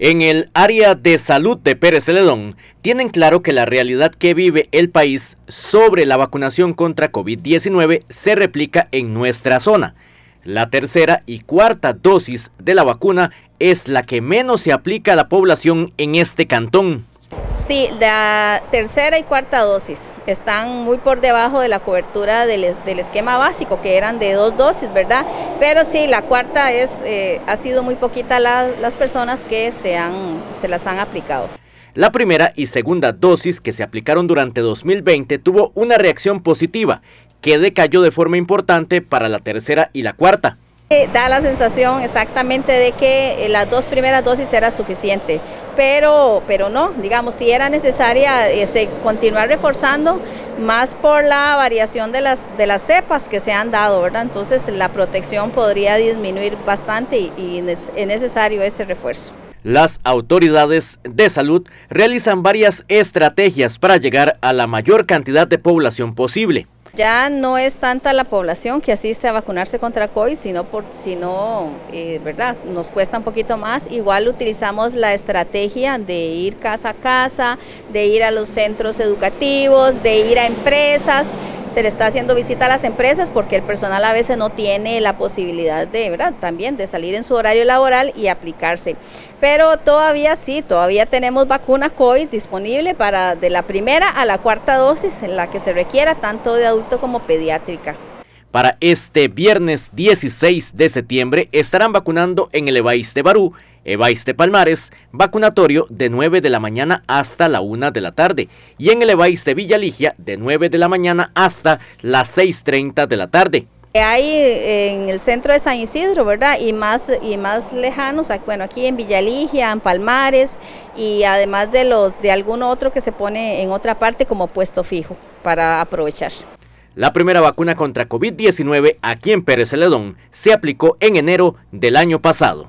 En el área de salud de Pérez Celedón, tienen claro que la realidad que vive el país sobre la vacunación contra COVID-19 se replica en nuestra zona. La tercera y cuarta dosis de la vacuna es la que menos se aplica a la población en este cantón. Sí, la tercera y cuarta dosis están muy por debajo de la cobertura del, esquema básico, que eran de dos dosis, ¿verdad? Pero sí, la cuarta es, eh, ha sido muy poquita las personas que se, se las han aplicado. La primera y segunda dosis que se aplicaron durante 2020 tuvo una reacción positiva, que decayó de forma importante para la tercera y la cuarta. Da la sensación exactamente de que eh, las dos primeras dosis era suficiente, pero, pero no, digamos, si era necesaria este, continuar reforzando más por la variación de las, de las cepas que se han dado, ¿verdad? Entonces la protección podría disminuir bastante y, y es necesario ese refuerzo. Las autoridades de salud realizan varias estrategias para llegar a la mayor cantidad de población posible. Ya no es tanta la población que asiste a vacunarse contra COVID, sino, por, sino eh, ¿verdad? Nos cuesta un poquito más. Igual utilizamos la estrategia de ir casa a casa, de ir a los centros educativos, de ir a empresas, se le está haciendo visita a las empresas porque el personal a veces no tiene la posibilidad de, ¿verdad? También de salir en su horario laboral y aplicarse. Pero todavía sí, todavía tenemos vacuna COVID disponible para de la primera a la cuarta dosis en la que se requiera tanto de adulto como pediátrica. Para este viernes 16 de septiembre estarán vacunando en el EBAIS de Barú, EBAIS de Palmares, vacunatorio de 9 de la mañana hasta la 1 de la tarde y en el EBAIS de Villaligia de 9 de la mañana hasta las 6.30 de la tarde. Hay en el centro de San Isidro, ¿verdad? Y más, y más lejanos, bueno, aquí en Villaligia, en Palmares y además de los de algún otro que se pone en otra parte como puesto fijo para aprovechar. La primera vacuna contra COVID-19 aquí en Pérez Celedón se aplicó en enero del año pasado.